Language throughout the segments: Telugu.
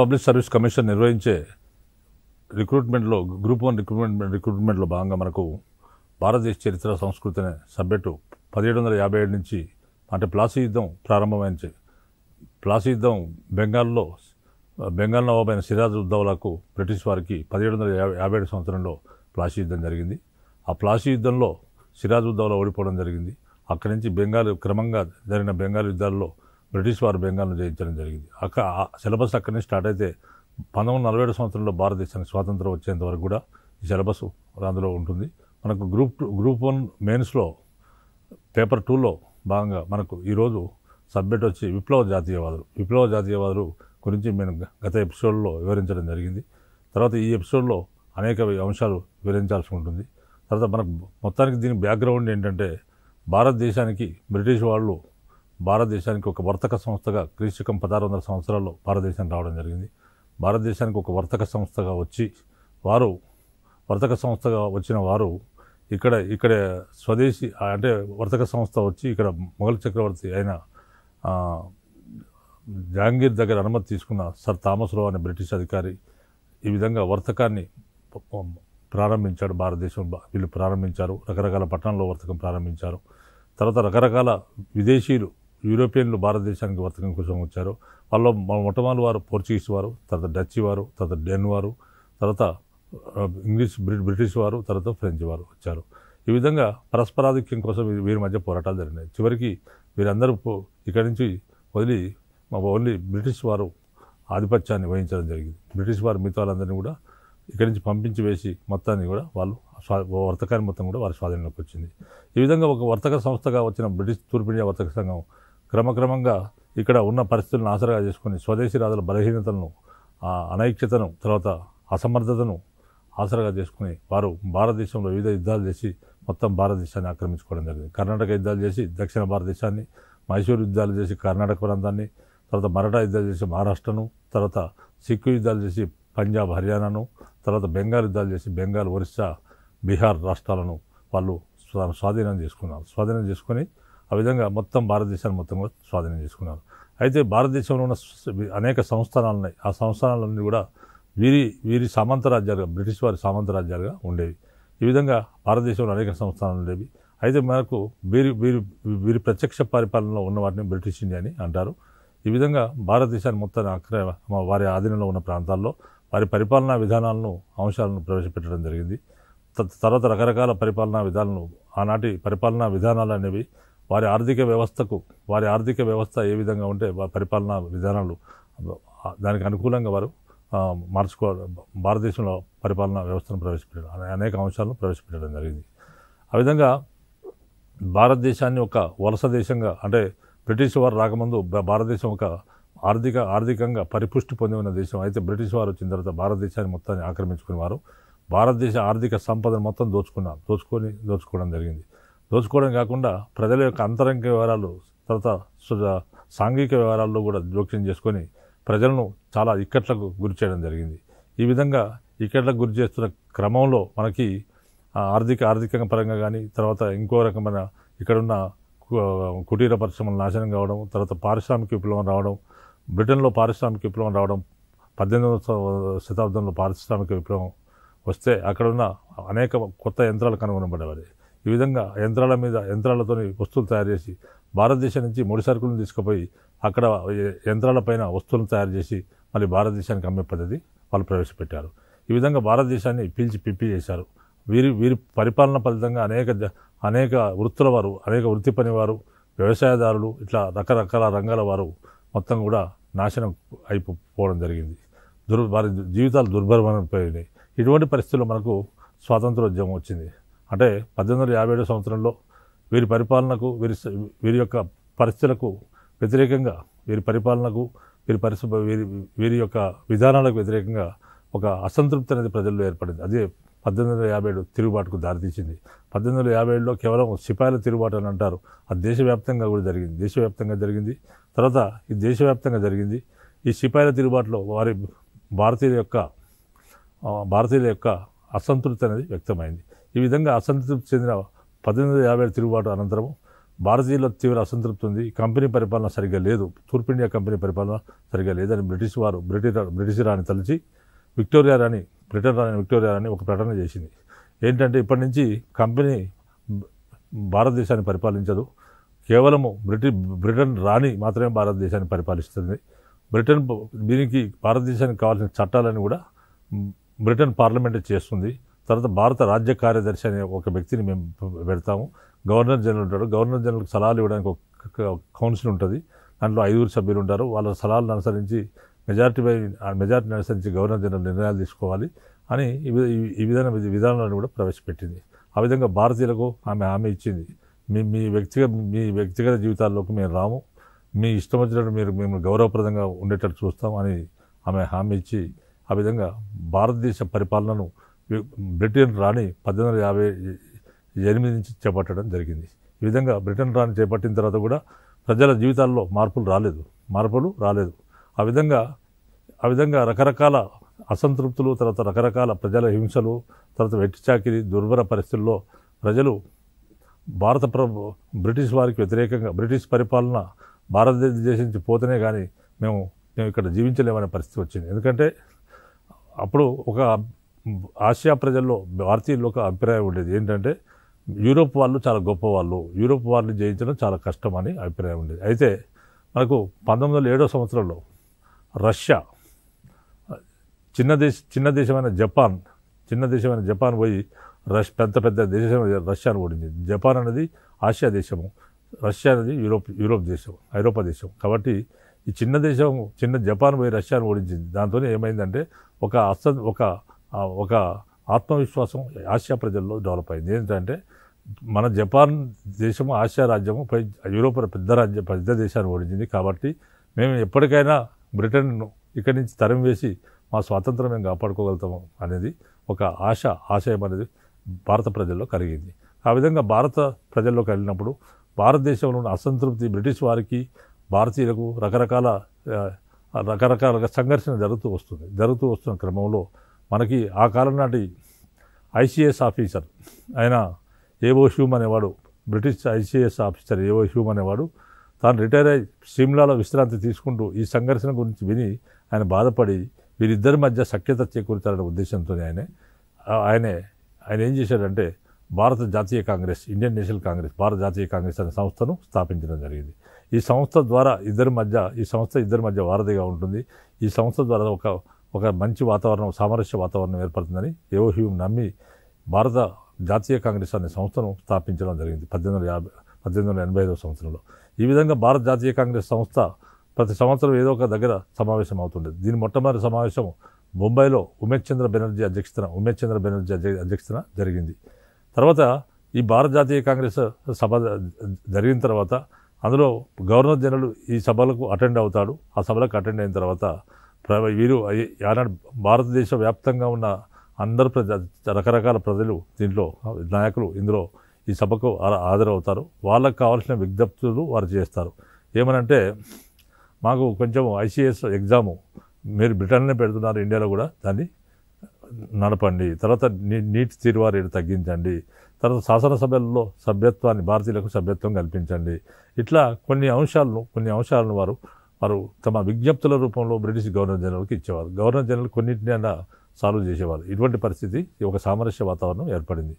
పబ్లిక్ సర్వీస్ కమిషన్ నిర్వహించే రిక్రూట్మెంట్లో గ్రూప్ వన్ రిక్రూట్మెంట్ రిక్రూట్మెంట్లో భాగంగా మనకు భారతదేశ చరిత్ర సంస్కృతి అనే సబ్జెక్టు పదిహేడు వందల యాభై ఏడు నుంచి అంటే ప్లాసీ యుద్ధం ప్రారంభమైంది. ప్లాసీ యుద్ధం బెంగాల్లో బెంగాల్ నవాబైన సిరాజ్ ఉద్దౌలాకు బ్రిటిష్ వారికి పదిహేడు వందల యాభై యాభై ఏడు సంవత్సరంలో ప్లాసీ యుద్ధం జరిగింది. ఆ ప్లాసీ యుద్ధంలో సిరాజ్ ఉద్దౌలా ఓడిపోవడం జరిగింది. అక్కడి నుంచి బెంగాల్ క్రమంగా జరిగిన బెంగాల్ యుద్ధాల్లో బ్రిటిష్ వారు బెంగాల్ను జయించడం జరిగింది. అక్క సిలబస్ అక్కడి నుంచి స్టార్ట్ అయితే పంతొమ్మిది వందల నలభై ఏడు సంవత్సరంలో భారతదేశానికి స్వాతంత్రం వచ్చేంత వరకు కూడా ఈ సిలబస్ అందులో ఉంటుంది. మనకు గ్రూప్ టూ గ్రూప్ వన్ మెయిన్స్లో పేపర్ టూలో భాగంగా మనకు ఈరోజు సబ్జెక్ట్ వచ్చి విప్లవ జాతీయవాదులు. విప్లవ జాతీయవాదులు గురించి నేను గత ఎపిసోడ్లో వివరించడం జరిగింది. తర్వాత ఈ ఎపిసోడ్లో అనేక అంశాలు వివరించాల్సి ఉంటుంది. తర్వాత మనకు మొత్తానికి దీని బ్యాక్గ్రౌండ్ ఏంటంటే భారతదేశానికి బ్రిటిష్ వాళ్ళు భారతదేశానికి ఒక వర్తక సంస్థగా క్రీస్తుకం పదహారు వందల సంవత్సరాల్లో భారతదేశం రావడం జరిగింది. భారతదేశానికి ఒక వర్తక సంస్థగా వచ్చి వారు వర్తక సంస్థగా వచ్చిన వారు ఇక్కడ ఇక్కడ స్వదేశీ అంటే వర్తక సంస్థ వచ్చి ఇక్కడ మొఘల్ చక్రవర్తి అయిన జహాంగీర్ దగ్గర అనుమతి తీసుకున్న సర్ థామస్ రావు అనే బ్రిటిష్ అధికారి ఈ విధంగా వర్తకాన్ని ప్రారంభించాడు. భారతదేశం వీళ్ళు ప్రారంభించారు. రకరకాల పట్టణాల్లో వర్తకం ప్రారంభించారు. తర్వాత రకరకాల విదేశీయులు యూరోపియన్లు భారతదేశానికి వర్తకం కోసం వచ్చారు. వాళ్ళు మొ- మొట్టమొదటి వారు పోర్చుగీస్ వారు తర్వాత డచ్ వారు తర్వాత డెన్ వారు తర్వాత ఇంగ్లీష్ బ్రిటిష్ వారు తర్వాత ఫ్రెంచ్ వారు వచ్చారు. ఈ విధంగా పరస్పరాధిక్యం కోసం వీరి మధ్య పోరాటాలు జరిగినాయి. చివరికి వీరందరూ ఇక్కడి నుంచి వదిలి మా ఓన్లీ బ్రిటిష్ వారు ఆధిపత్యాన్ని వహించడం జరిగింది. బ్రిటిష్ వారు మిగతా వాళ్ళందరినీ కూడా ఇక్కడి నుంచి పంపించి వేసి మొత్తాన్ని కూడా వాళ్ళు స్వా వర్తకాన్ని మొత్తం కూడా వారి స్వాధీనంలోకి వచ్చింది. ఈ విధంగా ఒక వర్తక సంస్థగా వచ్చిన బ్రిటిష్ తూర్పు ఇండియా వర్తక సంఘం క్రమక్రమంగా ఇక్కడ ఉన్న పరిస్థితులను ఆసరాగా చేసుకుని స్వదేశీ రాజుల బలహీనతలను ఆ అనైక్యతను తర్వాత అసమర్థతను ఆసరాగా చేసుకుని వారు భారతదేశంలో వివిధ యుద్ధాలు చేసి మొత్తం భారతదేశాన్ని ఆక్రమించుకోవడం జరిగింది. కర్ణాటక యుద్ధాలు చేసి దక్షిణ భారతదేశాన్ని మైసూరు యుద్ధాలు చేసి కర్ణాటక ప్రాంతాన్ని తర్వాత మరాఠా యుద్ధాలు చేసి మహారాష్ట్రను తర్వాత సిక్కు యుద్ధాలు చేసి పంజాబ్ హర్యానాను తర్వాత బెంగాల్ యుద్ధాలు చేసి బెంగాల్ ఒరిస్సా బీహార్ రాష్ట్రాలను వాళ్ళు స్వాధీనం చేసుకున్నారు. స్వాధీనం చేసుకొని ఆ విధంగా మొత్తం భారతదేశాన్ని మొత్తం కూడా స్వాధీనం చేసుకున్నారు. అయితే భారతదేశంలో ఉన్న అనేక సంస్థానాలు ఉన్నాయి ఆ సంస్థానాలన్నీ కూడా వీరి వీరి సామంత రాజ్యాలుగా బ్రిటిష్ వారి సామంత రాజ్యాలుగా ఉండేవి. ఈ విధంగా భారతదేశంలో అనేక సంస్థానాలు ఉండేవి. అయితే మనకు వీరి వీరి వీరి ప్రత్యక్ష పరిపాలనలో ఉన్న వాటిని బ్రిటిష్ ఇండియా అని అంటారు. ఈ విధంగా భారతదేశాన్ని మొత్తాన్ని అక్ర వారి ఆధీనంలో ఉన్న ప్రాంతాల్లో వారి పరిపాలనా విధానాలను అంశాలను ప్రవేశపెట్టడం జరిగింది. త- తర్వాత రకరకాల పరిపాలనా విధానాలను ఆనాటి పరిపాలనా విధానాలు అనేవి వారి ఆర్థిక వ్యవస్థకు వారి ఆర్థిక వ్యవస్థ ఏ విధంగా ఉంటే పరిపాలనా విధానాలు దానికి అనుకూలంగా వారు మార్చుకో భారతదేశంలో పరిపాలనా వ్యవస్థను ప్రవేశపెట్టడం అనేక అంశాలను ప్రవేశపెట్టడం జరిగింది. ఆ విధంగా భారతదేశాన్ని ఒక వలస దేశంగా అంటే బ్రిటిష్ వారు రాకముందు భారతదేశం ఒక ఆర్థిక ఆర్థికంగా పరిపుష్టి పొంది ఉన్న దేశం. అయితే బ్రిటిష్ వారు వచ్చిన తర్వాత భారతదేశాన్ని మొత్తాన్ని ఆక్రమించుకునేవారు. భారతదేశ ఆర్థిక సంపదను మొత్తం దోచుకున్నారు దోచుకొని దోచుకోవడం జరిగింది. దోచుకోవడం కాకుండా ప్రజల యొక్క అంతరంగ వివరాలు తర్వాత సాంఘిక వ్యవహారాల్లో కూడా జోక్యం చేసుకొని ప్రజలను చాలా ఇక్కట్లకు గురి చేయడం జరిగింది. ఈ విధంగా ఇక్కట్లకు గురి చేస్తున్న క్రమంలో మనకి ఆర్థిక ఆర్థిక పరంగా కానీ తర్వాత ఇంకో రకమైన ఇక్కడున్న కు- కుటీర పరిశ్రమలు నాశనం కావడం తర్వాత పారిశ్రామిక విప్లవం రావడం బ్రిటన్లో పారిశ్రామిక విప్లవం రావడం పద్దెనిమిదవ శతాబ్దంలో పారిశ్రామిక విప్లవం వస్తే అక్కడున్న అనేక కొత్త యంత్రాలు కనుగొనబడేవారు ఈ విధంగా యంత్రాల మీద యంత్రాలతోని వస్తువులు తయారు చేసి భారతదేశం నుంచి ముడి సరుకులను తీసుకుపోయి అక్కడ యంత్రాలపైన వస్తువులను తయారు చేసి మళ్ళీ భారతదేశానికి అమ్మే పద్ధతి వాళ్ళు ప్రవేశపెట్టారు. ఈ విధంగా భారతదేశాన్ని పీల్చి పిప్పి చేశారు. వీరి వీరి పరిపాలన ఫలితంగా అనేక జ- అనేక వృత్తుల వారు అనేక వృత్తి పని వారు వ్యవసాయదారులు ఇట్లా రకరకాల రంగాల వారు మొత్తం కూడా నాశనం అయిపోవడం జరిగింది. దుర్ వారి జీవితాలు దుర్భరమైపోయినాయి ఇటువంటి పరిస్థితుల్లో మనకు స్వాతంత్రోద్యమం వచ్చింది. అంటే పద్దెనిమిది వందల యాభై ఏడు సంవత్సరంలో వీరి పరిపాలనకు వీరి వీరి యొక్క పరిస్థితులకు వ్యతిరేకంగా వీరి పరిపాలనకు వీరి పరిస్థితి వీరి వీరి యొక్క విధానాలకు వ్యతిరేకంగా ఒక అసంతృప్తి అనేది ప్రజల్లో ఏర్పడింది. అదే పద్దెనిమిది వందల యాభై ఏడు తిరుగుబాటుకు దారితీసింది. పద్దెనిమిది వందల యాభై ఏడులో కేవలం సిపాయిల తిరుగుబాటు అని అంటారు. అది దేశవ్యాప్తంగా కూడా జరిగింది. దేశవ్యాప్తంగా జరిగింది. తర్వాత ఇది దేశవ్యాప్తంగా జరిగింది. ఈ సిపాయిల తిరుగుబాటులో వారి భారతీయుల యొక్క భారతీయుల యొక్క అసంతృప్తి అనేది వ్యక్తమైంది. ఈ విధంగా అసంతృప్తి చెందిన పద్దెనిమిది వందల యాభై తిరుగుబాటు అనంతరం భారతీయుల తీవ్ర అసంతృప్తి ఉంది. కంపెనీ పరిపాలన సరిగ్గా లేదు. తూర్పు ఇండియా కంపెనీ పరిపాలన సరిగ్గా లేదని బ్రిటిష్ వారు బ్రిటిష్ బ్రిటిష్ రాణి తలిచి విక్టోరియా రాణి బ్రిటన్ రాణి విక్టోరియా రాణి ఒక ప్రకటన చేసింది. ఏంటంటే ఇప్పటి నుంచి కంపెనీ భారతదేశాన్ని పరిపాలించదు. కేవలము బ్రిటిష్ బ్రిటన్ రాణి మాత్రమే భారతదేశాన్ని పరిపాలిస్తుంది. బ్రిటన్ దీనికి భారతదేశానికి కావాల్సిన చట్టాలను కూడా బ్రిటన్ పార్లమెంట్ చేస్తుంది. తర్వాత భారత రాజ్య కార్యదర్శి అనే ఒక వ్యక్తిని మేము పెడతాము గవర్నర్ జనరల్ ఉంటాడు. గవర్నర్ జనరల్కి సలహాలు ఇవ్వడానికి ఒక కౌన్సిల్ ఉంటుంది. దాంట్లో ఐదుగురు సభ్యులు ఉంటారు. వాళ్ళ సలహాలను అనుసరించి మెజార్టీ బై మెజార్టీని అనుసరించి గవర్నర్ జనరల్ నిర్ణయాలు తీసుకోవాలి అని ఈ విధానం విధానాలను కూడా ప్రవేశపెట్టింది. ఆ విధంగా భారతీయులకు ఆమె హామీ ఇచ్చింది. మీ మీ వ్యక్తిగత మీ వ్యక్తిగత జీవితాల్లోకి మేము రాము. మీ ఇష్టం వచ్చినట్టు మీరు మేము గౌరవప్రదంగా ఉండేటట్టు చూస్తాం అని ఆమె హామీ ఇచ్చి ఆ విధంగా భారతదేశ పరిపాలనను బ్రిటన్ రాణి పద్దెనిమిది వందల యాభై ఎనిమిది నుంచి చేపట్టడం జరిగింది. ఈ విధంగా బ్రిటన్ రాణి చేపట్టిన తర్వాత కూడా ప్రజల జీవితాల్లో మార్పులు రాలేదు. మార్పులు రాలేదు. ఆ విధంగా ఆ విధంగా రకరకాల అసంతృప్తులు తర్వాత రకరకాల ప్రజల హింసలు తర్వాత వెట్టిచాకిరి దుర్భర పరిస్థితుల్లో ప్రజలు భారత ప్రభు బ్రిటిష్ వారికి వ్యతిరేకంగా బ్రిటిష్ పరిపాలన భారతదేశించి నుంచి పోతేనే కానీ మేము మేము ఇక్కడ జీవించలేమనే పరిస్థితి వచ్చింది. ఎందుకంటే అప్పుడు ఒక ఆసియా ప్రజల్లో భారతీయుల్లో ఒక అభిప్రాయం ఉండేది. ఏంటంటే యూరోప్ వాళ్ళు చాలా గొప్ప వాళ్ళు యూరోప్ వాళ్ళని జయించడం చాలా కష్టం అని అభిప్రాయం ఉండేది. అయితే మనకు పంతొమ్మిది వందల ఏడో సంవత్సరంలో రష్యా చిన్న దేశ చిన్న దేశమైన జపాన్ చిన్న దేశమైన జపాన్ పోయి రష్ పెద్ద పెద్ద దేశం రష్యాను ఓడింది. జపాన్ అనేది ఆసియా దేశము. రష్యా అనేది యూరోప్ యూరోప్ దేశం ఐరోపా దేశం కాబట్టి ఈ చిన్న దేశం చిన్న జపాన్ పోయి రష్యాను ఓడించింది. దాంతో ఏమైందంటే ఒక అస్త ఒక ఒక ఆత్మవిశ్వాసం ఆసియా ప్రజల్లో డెవలప్ అయింది. ఏంటంటే మన జపాన్ దేశము ఆసియా రాజ్యము పై యూరోప్ పెద్ద రాజ్యం పెద్ద దేశాన్ని ఓడించింది కాబట్టి మేము ఎప్పటికైనా బ్రిటన్ను ఇక్కడి నుంచి తరం వేసి మా స్వాతంత్రం మేము కాపాడుకోగలుగుతాము అనేది ఒక ఆశ ఆశయం అనేది భారత ప్రజల్లో కలిగింది. ఆ విధంగా భారత ప్రజల్లో కలిగినప్పుడు భారతదేశంలో ఉన్న అసంతృప్తి బ్రిటిష్ వారికి భారతీయులకు రకరకాల రకరకాలుగా సంఘర్షణ జరుగుతూ వస్తుంది. జరుగుతూ వస్తున్న క్రమంలో మనకి ఆ కాలం నాటి ఐసీఎస్ ఆఫీసర్ ఆయన ఏవో హ్యూమ్ అనేవాడు British ICS officer A O Hume అనేవాడు తాను రిటైర్ అయి సిమ్లాలో విశ్రాంతి తీసుకుంటూ ఈ సంఘర్షణ గురించి విని ఆయన బాధపడి వీరిద్దరి మధ్య సఖ్యత చేకూరుతారనే ఉద్దేశంతో ఆయనే ఆయనే ఆయన ఏం చేశాడంటే భారత జాతీయ కాంగ్రెస్ ఇండియన్ నేషనల్ కాంగ్రెస్ భారత జాతీయ కాంగ్రెస్ అనే సంస్థను స్థాపించడం జరిగింది. ఈ సంస్థ ద్వారా ఇద్దరి మధ్య ఈ సంస్థ ఇద్దరి మధ్య వారధిగా ఉంటుంది. ఈ సంస్థ ద్వారా ఒక ఒక మంచి వాతావరణం సామరస్య వాతావరణం ఏర్పడుతుందని ఏవో హ్యూమ్ నమ్మి భారత జాతీయ కాంగ్రెస్ అనే సంస్థను స్థాపించడం జరిగింది పద్దెనిమిది వందల యాభై పద్దెనిమిది వందల ఎనభై ఐదవ సంవత్సరంలో. ఈ విధంగా భారత జాతీయ కాంగ్రెస్ సంస్థ ప్రతి సంవత్సరం ఏదో ఒక దగ్గర సమావేశం అవుతుండేది దీని మొట్టమొదటి సమావేశం ముంబైలో ఉమేష్ చంద్ర బెనర్జీ అధ్యక్షతన ఉమేష్ చంద్ర బెనర్జీ అధ్యక్షతన జరిగింది. తర్వాత ఈ భారత జాతీయ కాంగ్రెస్ సభ జరిగిన తర్వాత అందులో గవర్నర్ జనరల్ ఈ సభలకు అటెండ్ అవుతాడు. ఆ సభలకు అటెండ్ అయిన తర్వాత వీరు ఆనాడు భారతదేశ వ్యాప్తంగా ఉన్న అందరు ప్రజ రకరకాల ప్రజలు దీంట్లో నాయకులు ఇందులో ఈ సభకు ఆ- హాజరవుతారు. వాళ్ళకు కావాల్సిన విజ్ఞప్తులు వారు చేస్తారు. ఏమనంటే మాకు కొంచెం ఐసీఎస్ ఎగ్జాము మీరు బ్రిటన్లో పెడుతున్నారు ఇండియాలో కూడా దాన్ని నడపండి. తర్వాత నీ నీటి తీరువా రేటు తగ్గించండి. తర్వాత శాసనసభల్లో సభ్యత్వాన్ని భారతీయులకు సభ్యత్వం కల్పించండి. ఇట్లా కొన్ని అంశాలను కొన్ని అంశాలను వారు వారు తమ విజ్ఞప్తుల రూపంలో బ్రిటిష్ గవర్నర్ జనరల్కి ఇచ్చేవారు. గవర్నర్ జనరల్ కొన్నింటిని అన్న సాల్వ్ చేసేవారు. ఇటువంటి పరిస్థితి ఒక సామరస్య వాతావరణం ఏర్పడింది.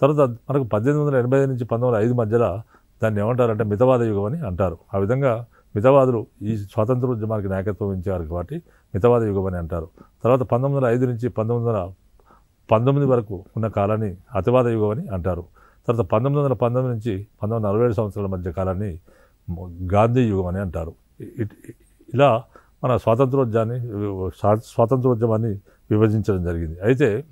తర్వాత మనకు పద్దెనిమిది వందల ఎనభై ఐదు నుంచి పంతొమ్మిది వందల ఐదు మధ్యలో దాన్ని ఏమంటారంటే మితవాద యుగం అని అంటారు. ఆ విధంగా మితవాదులు ఈ స్వాతంత్ర ఉద్యమానికి నాయకత్వం ఇచ్చేవారు కాబట్టి మితవాద యుగం అని అంటారు. తర్వాత పంతొమ్మిది వందల ఐదు నుంచి పంతొమ్మిది వందల పంతొమ్మిది వరకు ఉన్న కాలాన్ని అతివాద యుగం అని అంటారు. తర్వాత పంతొమ్మిది వందల పంతొమ్మిది నుంచి పంతొమ్మిది వందల నలభై ఏడు సంవత్సరాల మధ్య కాలాన్ని గాంధీ యుగం అని అంటారు. ఇలా మన స్వాతంత్రోద్యాన్ని స్వాతంత్రోద్యమాన్ని విభజించడం జరిగింది. అయితే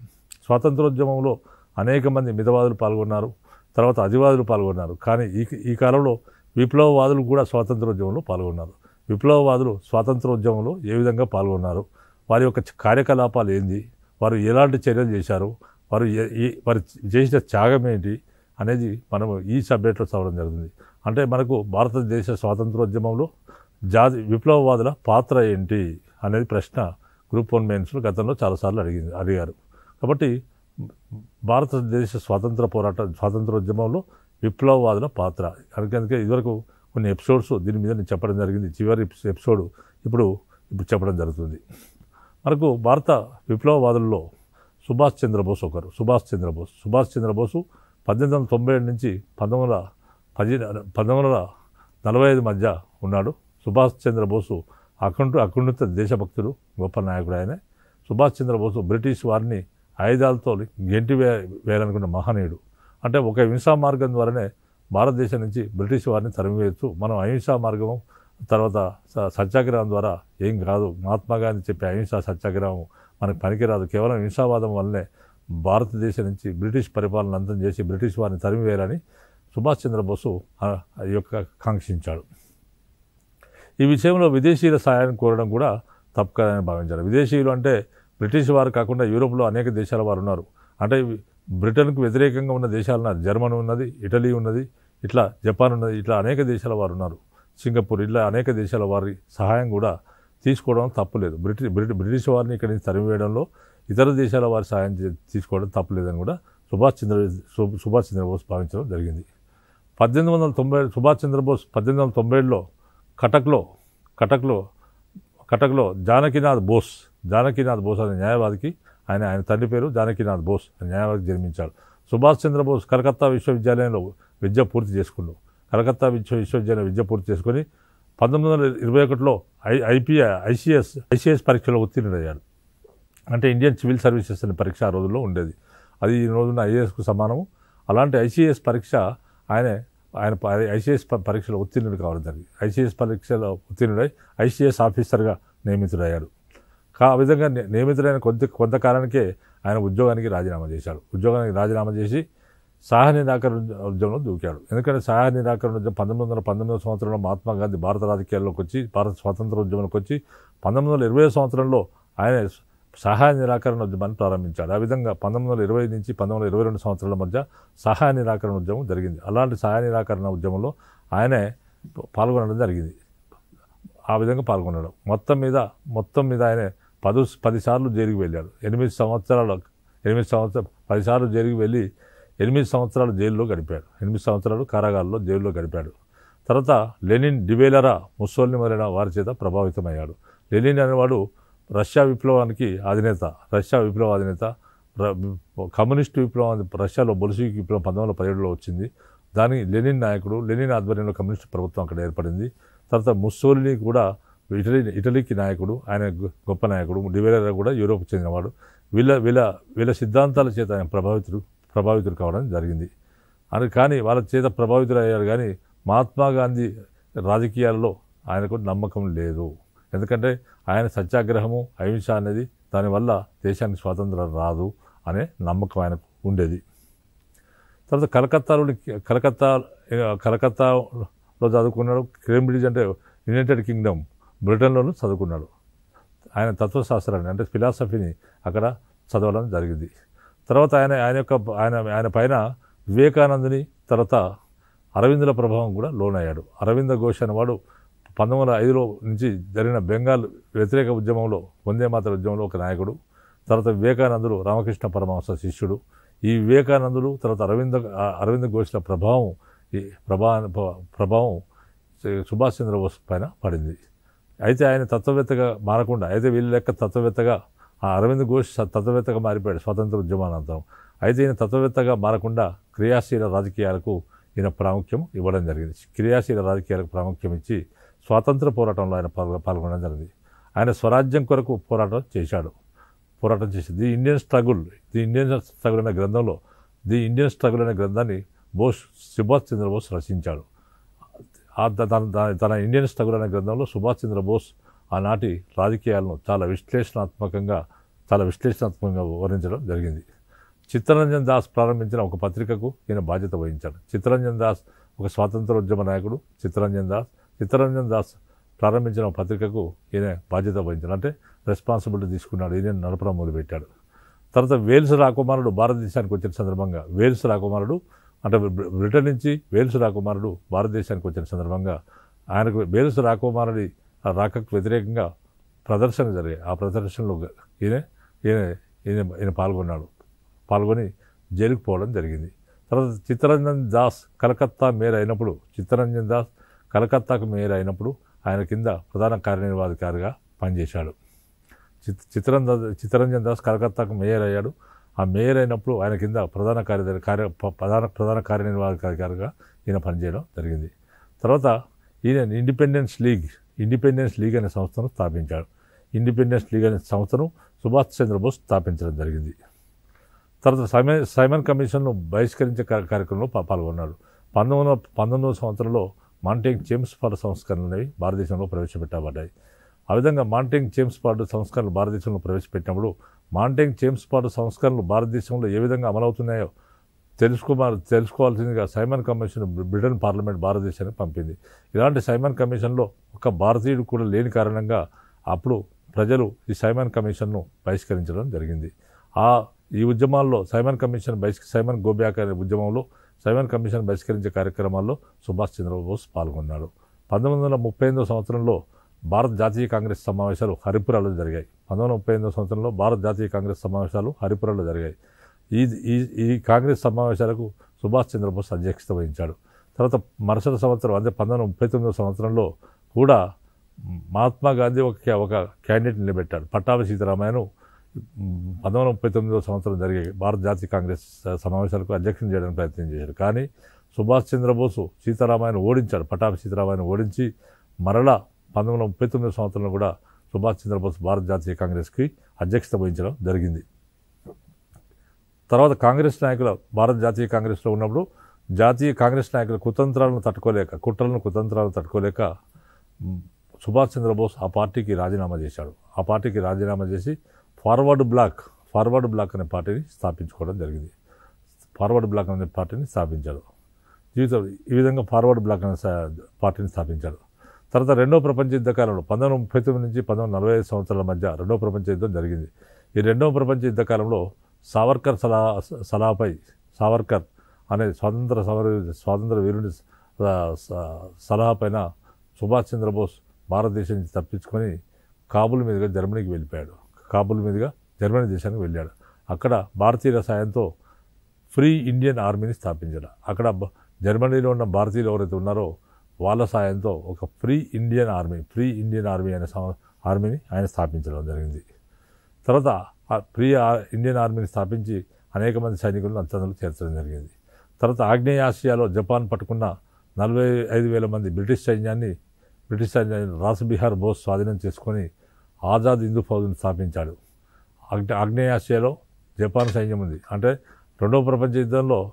స్వాతంత్రోద్యమంలో అనేక మంది మితవాదులు పాల్గొన్నారు తర్వాత అధివాదులు పాల్గొన్నారు. కానీ ఈ ఈ కాలంలో విప్లవవాదులు కూడా స్వాతంత్రోద్యమంలో పాల్గొన్నారు. విప్లవవాదులు స్వాతంత్రోద్యమంలో ఏ విధంగా పాల్గొన్నారు? వారి యొక్క కార్యకలాపాలు ఏంది? వారు ఎలాంటి చర్యలు చేశారు? వారు వారు చేసిన త్యాగం ఏంటి? అనేది మనము ఈ సబ్జెక్ట్లో చదవడం జరుగుతుంది. అంటే మనకు భారతదేశ స్వాతంత్రోద్యమంలో జాతి విప్లవవాదుల పాత్ర ఏంటి అనేది ప్రశ్న గ్రూప్ వన్ మెయిన్స్లో గతంలో చాలాసార్లు అడిగింది అడిగారు. కాబట్టి భారతదేశ స్వాతంత్ర పోరాట స్వాతంత్రోద్యమంలో విప్లవవాదుల పాత్ర. అందుకే అందుకే ఇదివరకు కొన్ని ఎపిసోడ్స్ దీని మీద నేను చెప్పడం జరిగింది. చివరి ఎపిసోడ్ ఇప్పుడు ఇప్పుడు చెప్పడం జరుగుతుంది. మనకు భారత విప్లవవాదుల్లో సుభాష్ చంద్రబోస్ ఒకరు. సుభాష్ చంద్రబోస్. సుభాష్ చంద్రబోసు పద్దెనిమిది వందల తొంభై ఏడు నుంచి పంతొమ్మిది వందల పది పంతొమ్మిది వందల నలభై ఐదు మధ్య ఉన్నాడు. సుభాష్ చంద్రబోసు అఖండు అఖండిత దేశభక్తుడు గొప్ప నాయకుడు ఆయన. సుభాష్ చంద్రబోసు బ్రిటిష్ వారిని ఆయుధాలతో గెంటి వే వేయాలనుకున్న మహనీయుడు. అంటే ఒక హింసా మార్గం ద్వారానే భారతదేశం నుంచి బ్రిటిష్ వారిని తరిమివేయచ్చు. మనం అహింసా మార్గం తర్వాత స- సత్యాగ్రహం ద్వారా ఏం కాదు. మహాత్మా గాంధీ చెప్పే అహింసా సత్యాగ్రహం మనకు పనికిరాదు. కేవలం హింసావాదం వల్లనే భారతదేశం నుంచి బ్రిటిష్ పరిపాలన అంతం చేసి బ్రిటిష్ వారిని తరిమివేయాలని సుభాష్ చంద్రబోసు ఆ యొక్క కాంక్షించాడు. ఈ విషయంలో విదేశీయుల సహాయాన్ని కోరడం కూడా తప్పు కాదని భావించారు. విదేశీయులు అంటే బ్రిటిష్ వారు కాకుండా యూరోప్లో అనేక దేశాల వారు ఉన్నారు. అంటే బ్రిటన్కు వ్యతిరేకంగా ఉన్న దేశాలు ఉన్నారు. జర్మనీ ఉన్నది ఇటలీ ఉన్నది ఇట్లా జపాన్ ఉన్నది ఇట్లా అనేక దేశాల వారు ఉన్నారు. సింగపూర్ ఇట్లా అనేక దేశాల వారి సహాయం కూడా తీసుకోవడం తప్పులేదు బ్రిటిష్ బ్రిటి బ్రిటిష్ వారిని ఇక్కడి నుంచి తరిమివేయడంలో ఇతర దేశాల వారి సహాయం చే- తీసుకోవడం తప్పులేదని కూడా సుభాష్ చంద్ర సుభాష్ చంద్రబోస్ భావించడం జరిగింది. పద్దెనిమిది వందల తొంభై సుభాష్ చంద్రబోస్ పద్దెనిమిది వందల తొంభై కటక్లో కటక్లో కటక్లో జానకీనాథ్ బోస్ జానకీనాథ్ బోస్ అనే న్యాయవాదికి ఆయన ఆయన తండ్రి పేరు జానకీనాథ్ బోస్ అనే న్యాయవాదికి జన్మించాడు. సుభాష్ చంద్రబోస్ కలకత్తా విశ్వవిద్యాలయంలో విద్య పూర్తి చేసుకున్నాడు. కలకత్తా విశ్వ విశ్వవిద్యాలయం విద్య పూర్తి చేసుకొని పంతొమ్మిది వందల ఇరవై ఒకటిలో ఐ ఐపీఐ ఐసీఎస్ ఐసీఎస్ పరీక్షలో ఉత్తీర్ణుడయ్యాడు. అంటే ఇండియన్ సివిల్ సర్వీసెస్ అనే పరీక్ష ఆ రోజుల్లో ఉండేది. అది ఈ రోజున ఐఏఎస్కు సమానము. అలాంటి ఐసీఎస్ పరీక్ష ఆయన ఆయన ఐసీఎస్ పరీక్షలో ఉత్తీర్ణుడు కావడం జరిగింది. ఐసీఎస్ పరీక్షలో ఉత్తీర్ణుడై ఐసీఎస్ ఆఫీసర్గా నియమితుడయ్యాడు. కా ఆ విధంగా నియమితుడైన కొద్ది కొంతకాలానికే ఆయన ఉద్యోగానికి రాజీనామా చేశాడు. ఉద్యోగానికి రాజీనామా చేసి సహాయ నిరాకరణ ఉద్యమంలో దూకాడు. ఎందుకంటే సహాయ నిరాకరణ ఉద్యమం పంతొమ్మిది వందల పంతొమ్మిదో సంవత్సరంలో మహాత్మా గాంధీ భారత రాజకీయాల్లోకి వచ్చి భారత స్వాతంత్ర ఉద్యమంలోకి వచ్చి పంతొమ్మిది వందల ఇరవై సంవత్సరంలో ఆయన సహాయ నిరాకరణ ఉద్యమాన్ని ప్రారంభించాడు. ఆ విధంగా పంతొమ్మిది వందల ఇరవై నుంచి పంతొమ్మిది వందల ఇరవై రెండు సంవత్సరాల మధ్య సహాయ నిరాకరణ ఉద్యమం జరిగింది. అలాంటి సహాయ నిరాకరణ ఉద్యమంలో ఆయనే పాల్గొనడం జరిగింది. ఆ విధంగా పాల్గొన్నాడు. మొత్తం మీద మొత్తం మీద ఆయన పదు పదిసార్లు జైలుకి వెళ్ళాడు. ఎనిమిది సంవత్సరాలు ఎనిమిది సంవత్సరాలు పదిసార్లు జైలుకి వెళ్ళి ఎనిమిది సంవత్సరాలు జైల్లో గడిపాడు. ఎనిమిది సంవత్సరాలు కారాగారంలో జైల్లో గడిపాడు. తర్వాత లెనిన్ డివేలరా ముస్సోల్ని మొదలైన వారి చేత ప్రభావితమయ్యాడు. లెనిన్ అనేవాడు రష్యా విప్లవానికి అధినేత రష్యా విప్లవ అధినేత కమ్యూనిస్ట్ కమ్యూనిస్టు విప్లవం రష్యాలో బొలిసిక్ విప్లవం పంతొమ్మిది వందల పదిహేడులో వచ్చింది. దాని లెనిన్ నాయకుడు లెనిన్ ఆధ్వర్యంలో కమ్యూనిస్ట్ ప్రభుత్వం అక్కడ ఏర్పడింది. తర్వాత ముస్సోలిని కూడా ఇటలీ ఇటలీకి నాయకుడు ఆయన గొప్ప నాయకుడు డివేలరా కూడా యూరోప్ చెందినవాడు. వీళ్ళ వీళ్ళ వీళ్ళ సిద్ధాంతాల చేత ఆయన ప్రభావితుడు ప్రభావితుడు కావడం జరిగింది. అని కానీ వాళ్ళ చేత ప్రభావితులయ్యారు కానీ మహాత్మా గాంధీ రాజకీయాల్లో ఆయనకు నమ్మకం లేదు. ఎందుకంటే ఆయన సత్యాగ్రహము అహింస అనేది దానివల్ల దేశానికి స్వాతంత్రం రాదు అనే నమ్మకం ఆయనకు ఉండేది. తర్వాత కలకత్తాలోని కలకత్తా కలకత్తాలో చదువుకున్నాడు. కేంబ్రిడ్జ్ అంటే యునైటెడ్ కింగ్డమ్ బ్రిటన్లోనూ చదువుకున్నాడు. ఆయన తత్వశాస్త్రాన్ని అంటే ఫిలాసఫీని అక్కడ చదవడం జరిగింది. తర్వాత ఆయన ఆయన యొక్క ఆయన ఆయన పైన వివేకానందుని తర్వాత అరవిందుల ప్రభావం కూడా లోనయ్యాడు. అరవింద ఘోష్ అనేవాడు పంతొమ్మిది వందల ఐదులో నుంచి జరిగిన బెంగాల్ వ్యతిరేక ఉద్యమంలో వందే మాతర ఉద్యమంలో ఒక నాయకుడు తర్వాత వివేకానందుడు రామకృష్ణ పరమహంస శిష్యుడు. ఈ వివేకానందుడు తర్వాత అరవింద అరవింద ఘోష్ల ప్రభావం ఈ ప్రభా ప్రభావం సుభాష్ చంద్రబోస్ పైన పడింది. అయితే ఆయన తత్వవేత్తగా మారకుండా అయితే వీళ్ళ లెక్క తత్వవేత్తగా ఆ అరవింద్ ఘోష్ తత్వవేత్తగా మారిపోయాడు స్వాతంత్ర ఉద్యమానంతరం. అయితే ఈయన తత్వవేత్తగా మారకుండా క్రియాశీల రాజకీయాలకు ఈయన ప్రాముఖ్యం ఇవ్వడం జరిగింది. క్రియాశీల రాజకీయాలకు ప్రాముఖ్యం ఇచ్చి స్వాతంత్ర పోరాటంలో ఆయన పాల్గొనడం జరిగింది. ఆయన స్వరాజ్యం కొరకు పోరాటం చేశాడు. పోరాటం చేసింది the Indian struggle the Indian struggle అనే గ్రంథంలో ది ఇండియన్ స్ట్రగుల్ అనే గ్రంథాన్ని బోస్ సుభాష్ చంద్రబోస్ రచించాడు. తన తన ఇండియన్ స్ట్రగుల్ అనే గ్రంథంలో సుభాష్ చంద్రబోస్ ఆనాటి రాజకీయాలను చాలా విశ్లేషణాత్మకంగా చాలా విశ్లేషణాత్మకంగా వివరించడం జరిగింది. చిత్తరంజన్ దాస్ ప్రారంభించిన ఒక పత్రికకు ఈయన బాధ్యత వహించాడు. చిత్తరంజన్ దాస్ ఒక స్వాతంత్ర ఉద్యమ నాయకుడు. చిత్తరంజన్ దాస్ చిత్తరంజన్ దాస్ ప్రారంభించిన పత్రికకు ఈయన బాధ్యత వహించాడు అంటే రెస్పాన్సిబిలిటీ తీసుకున్నాడు. ఈయన నడపడం మొదలుపెట్టాడు. తర్వాత వేల్స్ రాకుమారుడు భారతదేశానికి వచ్చిన సందర్భంగా వేల్స్ రాకుమారుడు అంటే బ్రిటన్ నుంచి వేల్స్ రాకుమారుడు భారతదేశానికి వచ్చిన సందర్భంగా ఆయనకు వేల్స్ రాకుమారుడి ఆ రాకకు వ్యతిరేకంగా ప్రదర్శన జరిగాయి. ఆ ప్రదర్శనలో ఈయన ఈయన ఈయన ఈయన పాల్గొన్నాడు. పాల్గొని జైలుకు పోవడం జరిగింది. తర్వాత చిత్తరంజన్ దాస్ కలకత్తా మేర అయినప్పుడు చిత్తరంజన్ దాస్ కలకత్తాకు మేయర్ అయినప్పుడు ఆయన కింద ప్రధాన కార్యనిర్వాహకారిగా పనిచేశాడు. చిత్ చిత్తరంజన్ చిత్తరంజన్ దాస్ కలకత్తాకు మేయర్ అయ్యాడు. ఆ మేయర్ అయినప్పుడు ఆయన కింద ప్రధాన కార్యదర్శి కార్య ప్రధాన ప్రధాన కార్యనిర్వాహకారిగా ఈయన పనిచేయడం జరిగింది. తర్వాత ఈయన ఇండిపెండెన్స్ లీగ్ ఇండిపెండెన్స్ లీగ్ అనే సంస్థను స్థాపించాడు. ఇండిపెండెన్స్ లీగ్ అనే సంస్థను సుభాష్ చంద్రబోస్ స్థాపించడం జరిగింది. తర్వాత సైమన్ సైమన్ కమిషన్ను బహిష్కరించే కార్యక్రమంలో పాల్గొన్నాడు. పంతొమ్మిది వందల పంతొమ్మిదవ సంవత్సరంలో మాంటింగ్ జేమ్స్ పార్డ్ సంస్కరణలు అనేవి భారతదేశంలో ప్రవేశపెట్టబడ్డాయి. ఆ విధంగా మాంటింగ్ జేమ్స్ పార్డ్ సంస్కరణలు భారతదేశంలో ప్రవేశపెట్టినప్పుడు మాంటింగ్ జేమ్స్ పార్డ్ సంస్కరణలు భారతదేశంలో ఏ విధంగా అమలవుతున్నాయో తెలుసుకోమా తెలుసుకోవాల్సిందిగా సైమన్ కమిషన్ బ్రిటన్ పార్లమెంట్ భారతదేశానికి పంపింది. ఇలాంటి సైమన్ కమిషన్లో ఒక భారతీయుడు కూడా లేని కారణంగా అప్పుడు ప్రజలు ఈ సైమన్ కమిషన్ను బహిష్కరించడం జరిగింది. ఆ ఈ ఉద్యమాల్లో సైమన్ కమిషన్ బహిష్క సైమన్ గోబ్యాక్ అనే ఉద్యమంలో సైమన్ కమిషన్ బహిష్కరించే కార్యక్రమాల్లో సుభాష్ చంద్రబోస్ పాల్గొన్నాడు. పంతొమ్మిది వందల ముప్పై ఎనిమిదో సంవత్సరంలో భారత జాతీయ కాంగ్రెస్ సమావేశాలు హరిపురాలో జరిగాయి. పంతొమ్మిది వందల ముప్పై ఎనిమిదో సంవత్సరంలో భారత జాతీయ కాంగ్రెస్ సమావేశాలు హరిపురాలో జరిగాయి. ఈ ఈ ఈ కాంగ్రెస్ సమావేశాలకు సుభాష్ చంద్రబోస్ అధ్యక్షత వహించాడు. తర్వాత మరుసటి సంవత్సరం అంటే పంతొమ్మిది ముప్పై తొమ్మిదో సంవత్సరంలో కూడా మహాత్మా గాంధీ ఒక ఒక క్యాండిడేట్ నిలబెట్టాడు. పట్టాభి సీతారామయ్యను పంతొమ్మిది వందల ముప్పై తొమ్మిదో సంవత్సరం జరిగే భారత జాతీయ కాంగ్రెస్ సమావేశాలకు అధ్యక్షం చేయడానికి ప్రయత్నం చేశారు. కానీ సుభాష్ చంద్రబోసు సీతారామాయను ఓడించాడు. పటాపి సీతారామాయణ ఓడించి మరలా పంతొమ్మిది వందల ముప్పై తొమ్మిదో సంవత్సరంలో కూడా సుభాష్ చంద్రబోస్ భారత జాతీయ కాంగ్రెస్కి అధ్యక్షత వహించడం జరిగింది. తర్వాత కాంగ్రెస్ నాయకుల భారత జాతీయ కాంగ్రెస్లో ఉన్నప్పుడు జాతీయ కాంగ్రెస్ నాయకుల కుతంత్రాలను తట్టుకోలేక కుట్రలను కుతంత్రాలను తట్టుకోలేక సుభాష్ చంద్రబోస్ ఆ పార్టీకి రాజీనామా చేశాడు. ఆ పార్టీకి రాజీనామా చేసి ఫార్వర్డ్ బ్లాక్ ఫార్వర్డ్ బ్లాక్ అనే పార్టీని స్థాపించుకోవడం జరిగింది. ఫార్వర్డ్ బ్లాక్ అనే పార్టీని స్థాపించాడు జీవితం ఈ విధంగా ఫార్వర్డ్ బ్లాక్ అనే పార్టీని స్థాపించాడు తర్వాత రెండో ప్రపంచ యుద్ధ కాలంలో పంతొమ్మిది ముప్పై తొమ్మిది నుంచి పంతొమ్మిది నలభై ఐదు సంవత్సరాల మధ్య రెండో ప్రపంచ యుద్ధం జరిగింది. ఈ రెండో ప్రపంచ యుద్ధ కాలంలో సావర్కర్ సలహా సలహాపై సావర్కర్ అనే స్వాతంత్ర సమర స్వాతంత్ర వీరుని సలహా పైన సుభాష్ చంద్రబోస్ భారతదేశం నుంచి తప్పించుకొని కాబుల్ మీదుగా జర్మనీకి వెళ్ళిపోయాడు. కాబుల్ మీదుగా జర్మనీ దేశానికి వెళ్ళాడు. అక్కడ భారతీయుల సాయంతో ఫ్రీ ఇండియన్ ఆర్మీని స్థాపించాడు. అక్కడ జర్మనీలో ఉన్న భారతీయులు ఎవరైతే ఉన్నారో వాళ్ళ సాయంతో ఒక free Indian army free Indian army అనే ఆర్మీని ఆయన స్థాపించడం జరిగింది. తర్వాత ఫ్రీ ఇండియన్ ఆర్మీని స్థాపించి అనేక మంది సైనికులను అంతలో చేర్చడం జరిగింది. తర్వాత ఆగ్నేయ ఆసియాలో జపాన్ పట్టుకున్న నలభై ఐదు వేల మంది బ్రిటిష్ సైన్యాన్ని బ్రిటిష్ సైన్యాన్ని రాస్ బిహార్ బోస్ స్వాధీనం చేసుకొని ఆజాద్ హిందూ ఫౌజ్ని స్థాపించాడు. ఆగ్నే- ఆగ్నేయాసియాలో జపాన్ సైన్యం ఉంది. అంటే రెండవ ప్రపంచ యుద్ధంలో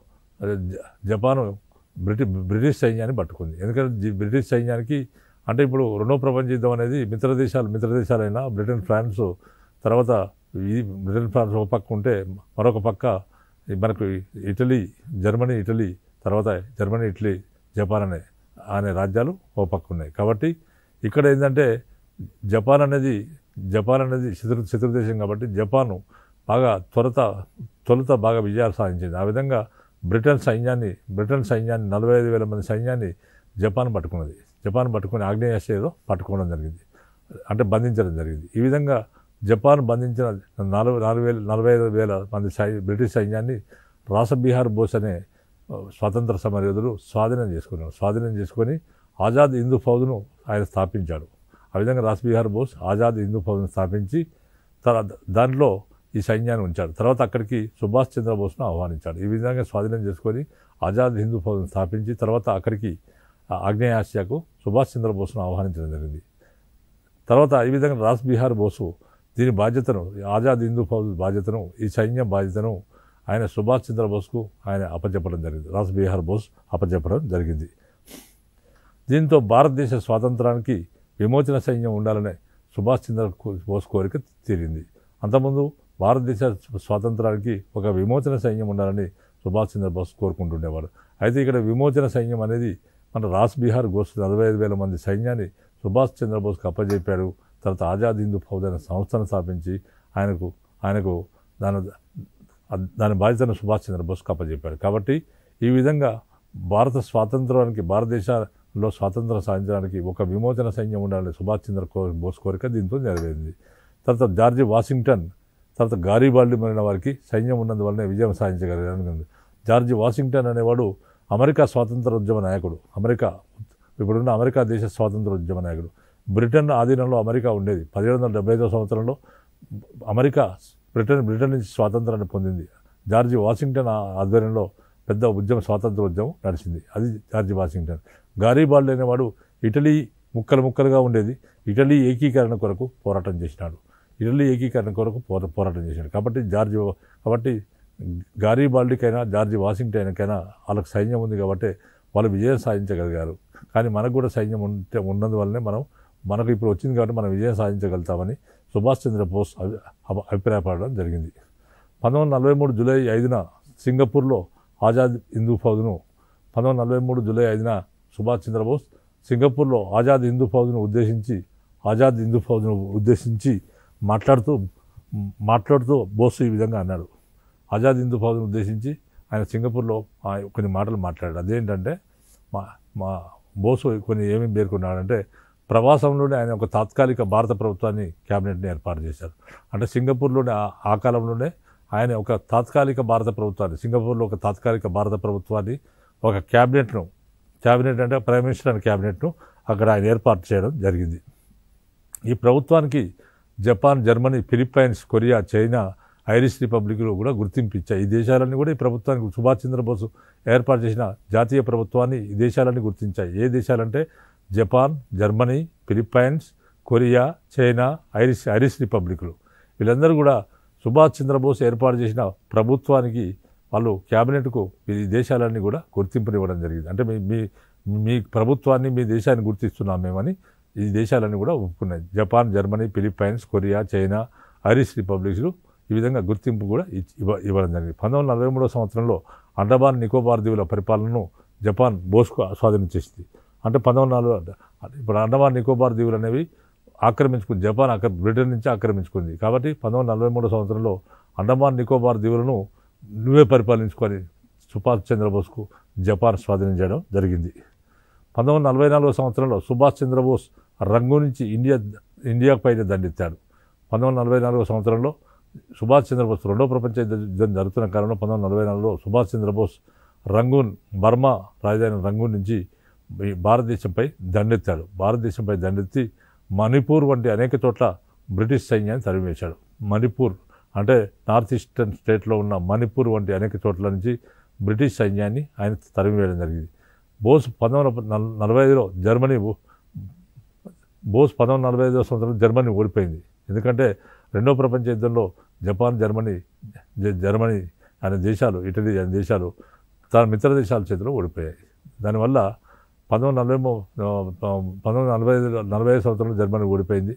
జ- జపాను బ్రిటి బ్రిటిష్ సైన్యాన్ని పట్టుకుంది. ఎందుకంటే బ్రిటిష్ సైన్యానికి అంటే ఇప్పుడు రెండవ ప్రపంచ యుద్ధం అనేది మిత్ర దేశాలు మిత్ర దేశాలైన బ్రిటన్ ఫ్రాన్స్ తర్వాత ఈ బ్రిటన్ ఫ్రాన్స్ ఒక పక్క ఉంటే మరొక పక్క మనకు ఇటలీ జర్మనీ ఇటలీ తర్వాత జర్మనీ ఇటలీ జపాన్ అనే అనే రాజ్యాలు ఒక పక్క ఉన్నాయి. కాబట్టి ఇక్కడ ఏంటంటే జపాన్ అనేది జపాన్ అనేది శత్రు శత్రు దేశం కాబట్టి జపాను బాగా త్వరత తొలుత బాగా విజయాలు సాధించింది. ఆ విధంగా బ్రిటన్ సైన్యాన్ని బ్రిటన్ సైన్యాన్ని నలభై ఐదు వేల మంది సైన్యాన్ని జపాన్ పట్టుకున్నది. జపాన్ పట్టుకుని ఆగ్నేయాశ్రయలో పట్టుకోవడం జరిగింది. అంటే బంధించడం జరిగింది. ఈ విధంగా జపాన్ బంధించిన నాలుగు నాలుగు వేల నలభై ఐదు వేల మంది సై బ్రిటిష్ సైన్యాన్ని రాసబీహార్ బోస్ అనే స్వాతంత్ర సమరయోధుడు స్వాధీనం చేసుకున్నారు. స్వాధీనం చేసుకొని ఆజాద్ హిందూ ఫౌజ్ను ఆయన స్థాపించాడు. ఆ విధంగా రాసబిహార్ బోస్ ఆజాద్ హిందూ ఫౌజ్ను స్థాపించి తర్వాత దానిలో ఈ సైన్యాన్ని ఉంచాడు. తర్వాత అక్కడికి సుభాష్ చంద్రబోస్ను ఆహ్వానించాడు. ఈ విధంగా స్వాధీనం చేసుకొని ఆజాద్ హిందూ ఫౌజ్ను స్థాపించి తర్వాత అక్కడికి ఆగ్నేయాసియాకు ఆగ్నేయ ఆసియాకు సుభాష్ చంద్రబోస్ను ఆహ్వానించడం జరిగింది. తర్వాత ఈ విధంగా రాస్ బిహార్ బోసు దీని బాధ్యతను ఆజాద్ హిందూ ఫౌజ్ బాధ్యతను ఈ సైన్యం బాధ్యతను ఆయన సుభాష్ చంద్రబోస్కు ఆయన అప్పచెప్పడం జరిగింది. రాస్ బీహార్ బోస్ అప్పచెప్పడం జరిగింది. దీంతో భారతదేశ స్వాతంత్రానికి విమోచన సైన్యం ఉండాలనే సుభాష్ చంద్ర బోస్ కోరిక తీరింది. అంతకుముందు భారతదేశ స్వాతంత్రానికి ఒక విమోచన సైన్యం ఉండాలని సుభాష్ చంద్రబోస్ కోరుకుంటుండేవారు అయితే ఇక్కడ విమోచన సైన్యం అనేది మన రాస్ బిహార్ గోస్ నలభై ఐదు వేల మంది సైన్యాన్ని సుభాష్ చంద్రబోస్కి అప్పజెప్పాడు తర్వాత ఆజాద్ హిందూ ఫౌజ్ అనే సంస్థను స్థాపించి ఆయనకు ఆయనకు దాని దాని బాధ్యతను సుభాష్ చంద్రబోస్కి అప్పజెప్పాడు కాబట్టి ఈ విధంగా భారత స్వాతంత్రానికి భారతదేశ లో స్వాతంత్ర సాధించడానికి ఒక విమోచన సైన్యం ఉండాలని సుభాష్ చంద్ర బోస్ కోరిక దీంతో నెరవేరింది. తర్వాత జార్జి వాషింగ్టన్ తర్వాత గారిబాల్డి మరిన వారికి సైన్యం ఉన్నందువల్లనే విజయం సాధించగలిగారు జార్జి వాషింగ్టన్ అనేవాడు అమెరికా స్వాతంత్ర ఉద్యమ నాయకుడు. అమెరికా ఇప్పుడున్న అమెరికా దేశ స్వాతంత్ర ఉద్యమ నాయకుడు. బ్రిటన్ ఆధీనంలో అమెరికా ఉండేది. పదిహేడు వందల డెబ్బై ఐదో సంవత్సరంలో అమెరికా బ్రిటన్ బ్రిటన్ నుంచి స్వాతంత్రాన్ని పొందింది. జార్జి వాషింగ్టన్ ఆ- ఆధ్వర్యంలో పెద్ద ఉద్యమ స్వాతంత్ర ఉద్యమం నడిచింది. అది జార్జి వాషింగ్టన్. గారీబాల్డ్ అనేవాడు ఇటలీ ముక్కలు ముక్కలుగా ఉండేది. ఇటలీ ఏకీకరణ కొరకు పోరాటం చేసినాడు. ఇటలీ ఏకీకరణ కొరకు పోర పోరాటం చేసినాడు. కాబట్టి జార్జి కాబట్టి గారీబాల్డికైనా జార్జి వాషింగ్టన్కైనా వాళ్ళకి సైన్యం ఉంది కాబట్టి వాళ్ళు విజయం సాధించగలిగారు. కానీ మనకు కూడా సైన్యం ఉంటే ఉన్నందువల్లనే మనం మనకు ఇప్పుడు వచ్చింది కాబట్టి మనం విజయం సాధించగలుగుతామని సుభాష్ చంద్రబోస్ అభి- అభి- అభిప్రాయపడడం జరిగింది. పంతొమ్మిది వందల నలభై మూడు జూలై ఐదున సింగపూర్లో ఆజాద్ హిందూ ఫౌజ్ను పంతొమ్మిది నలభై మూడు జూలై ఐదున సుభాష్ చంద్రబోస్ సింగపూర్లో ఆజాద్ హిందూ ఫౌజ్ను ఉద్దేశించి ఆజాద్ హిందూ ఫౌజ్ను ఉద్దేశించి మాట్లాడుతూ మాట్లాడుతూ బోస్ ఈ విధంగా అన్నాడు. ఆజాద్ హిందూ ఫౌజ్ను ఉద్దేశించి ఆయన సింగపూర్లో ఆ కొన్ని మాటలు మాట్లాడాడు. అదేంటంటే మా మా బోసు కొన్ని ఏమేమి పేర్కొన్నాడంటే ప్రవాసంలోనే ఆయన ఒక తాత్కాలిక భారత ప్రభుత్వాన్ని క్యాబినెట్ని ఏర్పాటు చేశారు. అంటే సింగపూర్లోనే ఆ- ఆ కాలంలోనే ఆయన ఒక తాత్కాలిక భారత ప్రభుత్వాన్ని సింగపూర్లో ఒక తాత్కాలిక భారత ప్రభుత్వాన్ని ఒక క్యాబినెట్ను క్యాబినెట్ అంటే ప్రైమ్ మినిస్టర్ అనే క్యాబినెట్ను అక్కడ ఆయన ఏర్పాటు చేయడం జరిగింది. ఈ ప్రభుత్వానికి Japan Germany Philippines Korea China Irish రిపబ్లిక్లు కూడా గుర్తింపు ఇచ్చాయి. ఈ దేశాలన్నీ కూడా ఈ ప్రభుత్వానికి సుభాష్ చంద్రబోస్ ఏర్పాటు చేసిన జాతీయ ప్రభుత్వాన్ని ఈ దేశాలన్నీ గుర్తించాయి. ఏ దేశాలంటే Japan Germany Philippines Korea China Irish Irish రిపబ్లిక్లు. వీళ్ళందరూ కూడా సుభాష్ చంద్రబోస్ ఏర్పాటు చేసిన ప్రభుత్వానికి వాళ్ళు క్యాబినెట్కు ఈ దేశాలన్నీ కూడా గుర్తింపునివ్వడం జరిగింది. అంటే మీ మీ మీ ప్రభుత్వాన్ని మీ దేశాన్ని గుర్తిస్తున్నాం మేమని ఈ దేశాలన్నీ కూడా ఒప్పుకున్నాయి. Japan Germany Philippines Korea China Irish రిపబ్లిక్స్లు ఈ విధంగా గుర్తింపు కూడా ఇవ్వ ఇవ్వడం జరిగింది. పంతొమ్మిది వందల నలభై మూడో సంవత్సరంలో అండమాన్ నికోబార్ దీవుల పరిపాలనను జపాన్ బోస్కు ఆస్వాధీనం చేసింది. అంటే పంతొమ్మిది వందల ఇప్పుడు అండమాన్ నికోబార్ దీవులు అనేవి ఆక్రమించుకుంది. జపాన్ ఆక్ర బ్రిటన్ నుంచి ఆక్రమించుకుంది. కాబట్టి పంతొమ్మిది వందల నలభై మూడో సంవత్సరంలో అండమాన్ నికోబార్ దీవులను నువ్వే పరిపాలించుకొని సుభాష్ చంద్రబోస్కు జపాన్ స్వాధీనం చేయడం జరిగింది. పంతొమ్మిది వందల నలభై నాలుగో సంవత్సరంలో సుభాష్ చంద్రబోస్ రంగు నుంచి ఇండియా ఇండియాపైన దండెత్తాడు. పంతొమ్మిది వందల నలభై నాలుగో సంవత్సరంలో సుభాష్ చంద్రబోస్ రెండో ప్రపంచ యుద్ధం జరుగుతున్న కాలంలో పంతొమ్మిది వందల నలభై నాలుగులో సుభాష్ చంద్రబోస్ రంగూన్ బర్మా రాజధాని రంగూన్ నుంచి ఈ భారతదేశంపై దండెత్తాడు. భారతదేశంపై దండెత్తి మణిపూర్ వంటి అనేక చోట్ల బ్రిటిష్ సైన్యాన్ని తరిమివేశాడు మణిపూర్ అంటే నార్త్ ఈస్టర్న్ స్టేట్లో ఉన్న మణిపూర్ వంటి అనేక చోట్ల నుంచి బ్రిటిష్ సైన్యాన్ని ఆయన తరిమివేయడం జరిగింది. బోస్ పంతొమ్మిది నలభై ఐదులో జర్మనీ ఓ- బోస్ పంతొమ్మిది నలభై ఐదో సంవత్సరం జర్మనీ ఓడిపోయింది. ఎందుకంటే రెండో ప్రపంచ యుద్ధంలో జపాన్ జర్మనీ జర్మనీ అనే దేశాలు ఇటలీ అనే దేశాలు తన మిత్ర దేశాల చేతిలో ఓడిపోయాయి. దానివల్ల పంతొమ్మిది వందల నలభై పంతొమ్మిది వందల నలభై నలభై ఐదు సంవత్సరంలో జర్మనీ ఓడిపోయింది.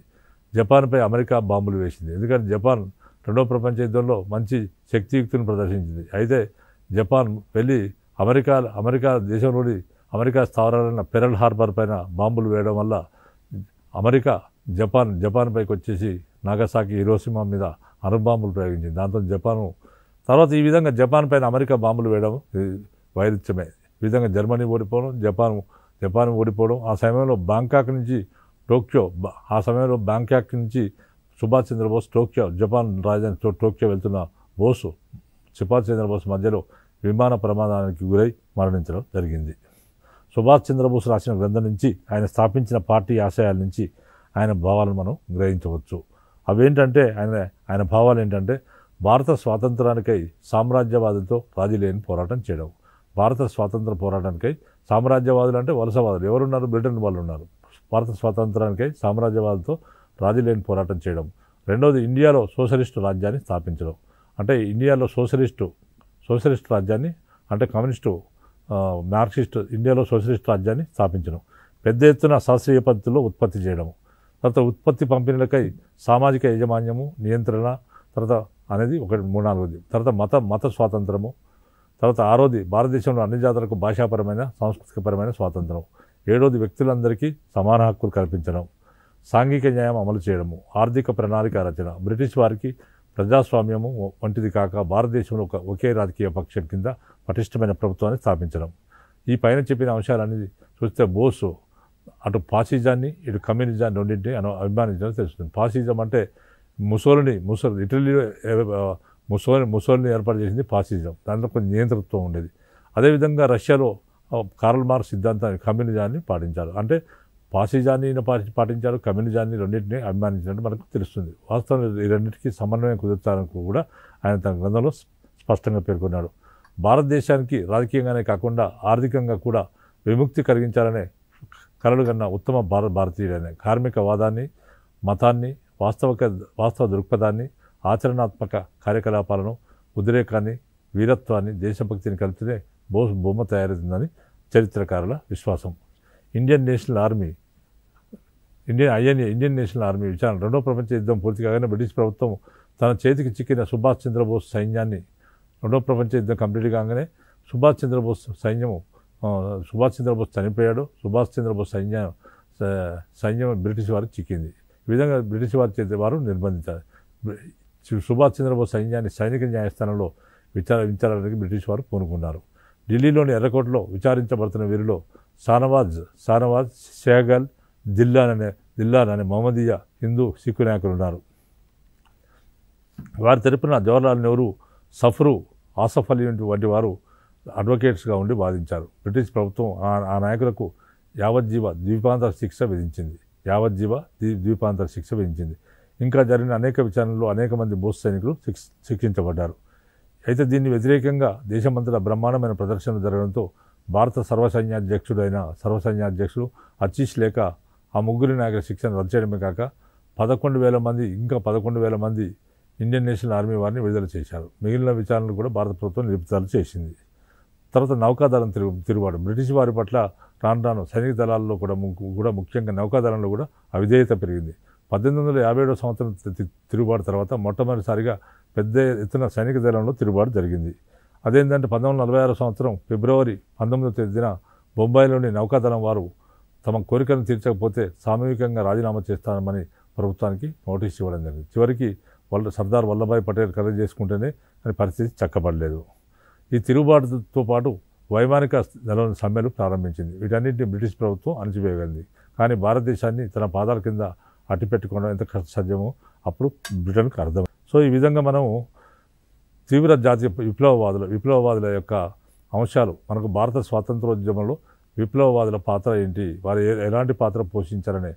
జపాన్పై అమెరికా బాంబులు వేసింది. ఎందుకంటే జపాన్ రెండో ప్రపంచ యుద్ధంలో మంచి శక్తియుక్తిని ప్రదర్శించింది. అయితే జపాన్ వెళ్ళి అమెరికా అమెరికా దేశంలోని అమెరికా స్థావరాలైన పెరల్ హార్బర్ పైన బాంబులు వేయడం వల్ల అమెరికా జపాన్ జపాన్ పైకి వచ్చేసి నాగసాకి హిరోసిమా మీద అణుబాంబులు ప్రయోగించింది. దాంతో జపాను తర్వాత ఈ విధంగా జపాన్ పైన అమెరికా బాంబులు వేయడం ఇది వైరుధ్యమే. ఈ విధంగా జర్మనీ ఓడిపోవడం జపాన్ జపాన్ ఓడిపోవడం ఆ సమయంలో బ్యాంకాక్ నుంచి టోక్యో ఆ సమయంలో బ్యాంకాక్ నుంచి సుభాష్ చంద్రబోస్ టోక్యో జపాన్ రాజధాని టోక్యో వెళ్తున్న బోసు సుభాష్ చంద్రబోస్ మధ్యలో విమాన ప్రమాదానికి గురై మరణించడం జరిగింది. సుభాష్ చంద్రబోస్ రాసిన గ్రంథం నుంచి ఆయన స్థాపించిన పార్టీ ఆశయాల నుంచి ఆయన భావాలను మనం గ్రహించవచ్చు. అవేంటంటే ఆయన ఆయన భావాలు ఏంటంటే భారత స్వాతంత్రానికై సామ్రాజ్యవాదంతో రాజీ లేని పోరాటం చేయడం. భారత స్వాతంత్ర పోరాటానికై సామ్రాజ్యవాదులు అంటే వలసవాదులు. ఎవరున్నారు? బ్రిటన్ వాళ్ళు ఉన్నారు. భారత స్వాతంత్రానికై సామ్రాజ్యవాదులతో రాజీలేని పోరాటం చేయడం. రెండవది ఇండియాలో సోషలిస్టు రాజ్యాన్ని స్థాపించడం. అంటే ఇండియాలో సోషలిస్టు సోషలిస్ట్ రాజ్యాన్ని అంటే కమ్యూనిస్టు ఆ, మార్క్సిస్ట్ ఇండియాలో సోషలిస్ట్ రాజ్యాన్ని స్థాపించడం. పెద్ద ఎత్తున శాస్త్రీయ పద్ధతిలో ఉత్పత్తి చేయడం. తర్వాత ఉత్పత్తి పంపిణీలకై సామాజిక యాజమాన్యము నియంత్రణ తర్వాత అనేది ఒకటి మూడు నాలుగోది తర్వాత మత మత స్వాతంత్రము తర్వాత ఆరోది భారతదేశంలో అన్ని జాతులకు భాషాపరమైన సాంస్కృతికపరమైన స్వాతంత్రం. ఏడోది వ్యక్తులందరికీ సమాన హక్కులు కల్పించడం సాంఘిక న్యాయం అమలు చేయడము ఆర్థిక ప్రణాళిక రచన. బ్రిటిష్ వారికి ప్రజాస్వామ్యము వంటిది కాక భారతదేశంలో ఒక ఒకే రాజకీయ పక్షం కింద పటిష్టమైన ప్రభుత్వాన్ని స్థాపించడం. ఈ పైన చెప్పిన అంశాలన్నీ చూస్తే బోసు అటు ఫాసిజాన్ని ఇటు కమ్యూనిజాన్ని రెండింటిని అను అభిమానించడం తెలుస్తుంది. ఫాసిజం అంటే ముసోలిని ముసలి ఇటలీలో ముసోలి ముసోలిని ఏర్పాటు చేసింది ఫాసిజం. దాంట్లో కొంచెం నియంతృత్వం ఉండేది. అదేవిధంగా రష్యాలో కార్ల్ మార్క్స్ సిద్ధాంతాన్ని కమ్యూనిజాన్ని పాటించారు. అంటే ఫాసిజాన్ని పాటించారు కమ్యూనిజాన్ని రెండింటిని అభిమానించినట్టు మనకు తెలుస్తుంది. వాస్తవం ఈ రెండింటికి సమన్వయం కుదుర్చాలని కూడా ఆయన తన గ్రంథంలో స్పష్టంగా పేర్కొన్నాడు. భారతదేశానికి రాజకీయంగానే కాకుండా ఆర్థికంగా కూడా విముక్తి కలిగించాలనే కలలు కన్న ఉత్తమ భారత భారతీయుడనే కార్మికవాదాన్ని మతాన్ని వాస్తవక వాస్తవ దృక్పథాన్ని ఆచరణాత్మక కార్యకలాపాలను ఉద్రేకాన్ని వీరత్వాన్ని దేశభక్తిని కలిపితే బోస్ బొమ్మ తయారవుతుందని చరిత్రకారుల విశ్వాసం. Indian National Army Indian INA Indian National Army విచారణ. రెండో ప్రపంచ యుద్ధం పూర్తి కాగానే బ్రిటిష్ ప్రభుత్వం తన చేతికి చిక్కిన సుభాష్ చంద్రబోస్ సైన్యాన్ని రెండో ప్రపంచ యుద్ధం కంప్లీట్ కాగానే సుభాష్ చంద్రబోస్ సైన్యము సుభాష్ చంద్రబోస్ చనిపోయాడు. సుభాష్ చంద్రబోస్ సైన్యం సైన్యం బ్రిటిష్ వారికి చిక్కింది. ఈ విధంగా బ్రిటిష్ వారి చేతి వారు నిర్బంధించారు. సుభాష్ చంద్రబోస్ సైన్యాన్ని సైనిక న్యాయస్థానంలో విచార విచారానికి బ్రిటిష్ వారు పూనుకున్నారు. ఢిల్లీలోని ఎర్రకోటలో విచారించబడుతున్న వీరిలో సానవాజ్ సానవాజ్ షేగల్ దిల్లాన్ అనే దిల్లాన్ అనే మహమ్మదీయ హిందూ సిక్కు నాయకులు ఉన్నారు వారి తరపున జవహర్లాల్ నెహ్రూ సఫ్రు ఆసఫ్ అలీ వంటి వారు అడ్వకేట్స్గా ఉండి వాదించారు. బ్రిటిష్ ప్రభుత్వం ఆ- ఆ నాయకులకు యావజ్జీవ ద్వీపాంతర శిక్ష విధించింది. యావజ్జీవ ద్వీ- ద్వీపాంతర శిక్ష విధించింది. ఇంకా జరిగిన అనేక విచారణలో అనేక మంది బోస్ సైనికులు శిక్ష శిక్షించబడ్డారు. అయితే దీన్ని వ్యతిరేకంగా దేశమంతటా బ్రహ్మాండమైన ప్రదర్శనలు జరగడంతో భారత సర్వసైన్యాధ్యక్షుడైన సర్వసైన్యాధ్యక్షుడు అచీష్ లేక ఆ ముగ్గురి నాయకుల శిక్షను రద్దు చేయడమే కాక పదకొండు వేల మంది ఇంకా పదకొండు వేల మంది ఇండియన్ నేషనల్ ఆర్మీ వారిని విడుదల చేశారు. మిగిలిన విచారణలు కూడా భారత ప్రభుత్వం నిలుపుదల చేసింది. తర్వాత నౌకాదళం తిరుగు తిరుగుబాటు. బ్రిటిష్ వారి పట్ల రాను రాను సైనిక దళాల్లో కూడా కూడా ముఖ్యంగా నౌకాదళంలో కూడా అవిధేయత పెరిగింది. పద్దెనిమిది వందల యాభై ఏడవ సంవత్సరం తిరుగుబాటు తర్వాత మొట్టమొదటిసారిగా పెద్ద ఎత్తున సైనిక దళంలో తిరుగుబాటు జరిగింది. అదేంటంటే పంతొమ్మిది వందల నలభై ఆరో సంవత్సరం ఫిబ్రవరి పంతొమ్మిదవ తేదీన బొంబాయిలోని నౌకాదళం వారు తమ కోరికను తీర్చకపోతే సామూహికంగా రాజీనామా చేస్తామని ప్రభుత్వానికి నోటీస్ ఇవ్వడం జరిగింది. చివరికి వల్ల సర్దార్ వల్లభాయ్ పటేల్ ఖరీదు చేసుకుంటేనే అని పరిస్థితి చక్కబడలేదు. ఈ తిరుగుబాటుతో పాటు వైమానిక దళం సమ్మెలు ప్రారంభించింది. వీటన్నింటినీ బ్రిటిష్ ప్రభుత్వం అణచివేయగలిగింది. కానీ భారతదేశాన్ని తన పాదాల కింద అట్టిపెట్టుకోవడం ఎంత కష్ట సాధ్యమో అప్పుడు బ్రిటన్కి అర్థం. సో ఈ విధంగా మనం తీవ్ర జాతీయ విప్లవవాదుల విప్లవవాదుల యొక్క అంశాలు మనకు భారత స్వాతంత్రోద్యమంలో విప్లవవాదుల పాత్ర ఏంటి వారు ఏ- ఎలాంటి పాత్ర పోషించారనే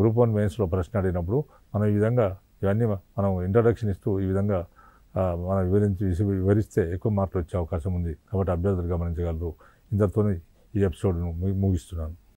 గ్రూప్ వన్ మెయిన్స్లో ప్రశ్న అడిగినప్పుడు మనం ఈ విధంగా ఇవన్నీ మనం ఇంట్రడక్షన్ ఇస్తూ ఈ విధంగా మనం వివరించి వివరిస్తే ఎక్కువ మార్కులు వచ్చే అవకాశం ఉంది. కాబట్టి అభ్యర్థులు గమనించగలరు. ఇంతటితో ఈ ఎపిసోడ్ను ముగిస్తున్నాను.